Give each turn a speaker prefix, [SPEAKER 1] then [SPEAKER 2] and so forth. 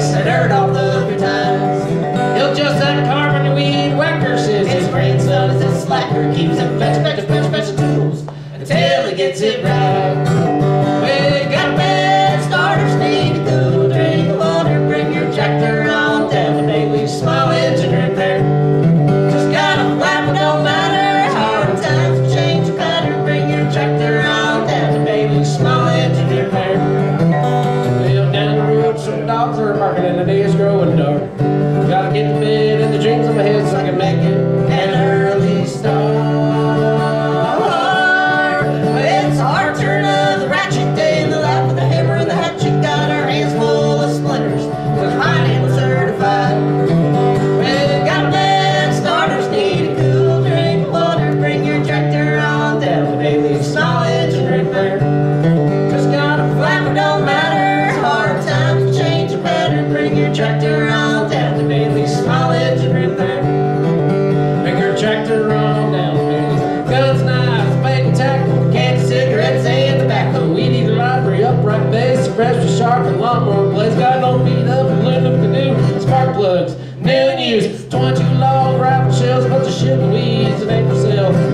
[SPEAKER 1] sticks the
[SPEAKER 2] dirt off the times.
[SPEAKER 1] He'll just that carbon weed whacker says
[SPEAKER 2] his grandson is a slacker, keeps him fetch, fetch, fetch, fetch, tools until he gets it right.
[SPEAKER 1] and the day days growing dark. Gotta get the bed and the dreams in my head
[SPEAKER 2] her tractor all down to Bailey's Smollett and repair. Make her tractor all down to Bailey's.
[SPEAKER 1] Guns, knives, bait and tackle,
[SPEAKER 2] cans, cigarettes, and tobacco.
[SPEAKER 1] We need a library, upright base, fresh, sharp, and lawnmower blades. Got old beat up, aluminum canoe, spark plugs, new news, 22 long rifle shells, a bunch of shit weeds, and April make.